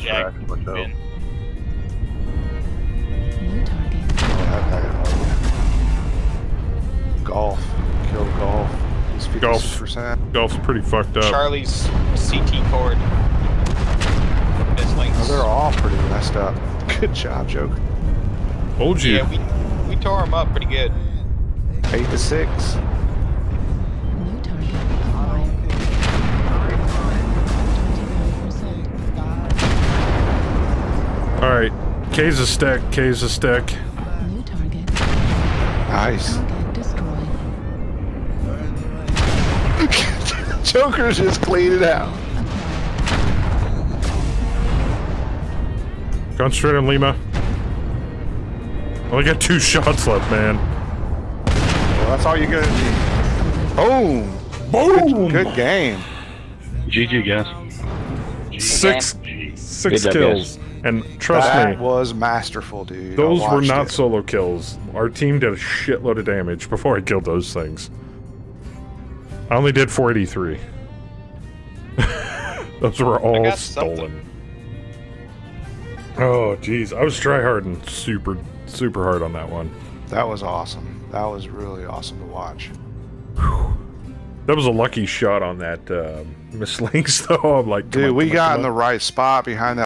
Jack. Track, watch out. New target. Golf. Kill golf. He's Golf. 56%. Golf's pretty fucked up. Charlie's CT cored. Oh, they're all pretty messed up. Good job, Joke. Told you. Yeah, we we tore him up pretty good. Eight to six. 25%. All right. K's a stick. K's a stick. New target. Nice. Target destroyed. Joker just cleaned it out. Concentrate on Lima. Only got two shots left, man. Well, that's all you're gonna need. Boom. Boom! Good, good game. GG, guys. Six, six Good job, kills. And trust that me, that was masterful, dude. Those were not it. solo kills. Our team did a shitload of damage before I killed those things. I only did 483. those were all stolen. something. Oh, jeez. I was tryharding super, super hard on that one. That was awesome. That was really awesome to watch. That was a lucky shot on that uh, Mist Lynx, though. I'm like, Dude, on, we got come in the right spot behind that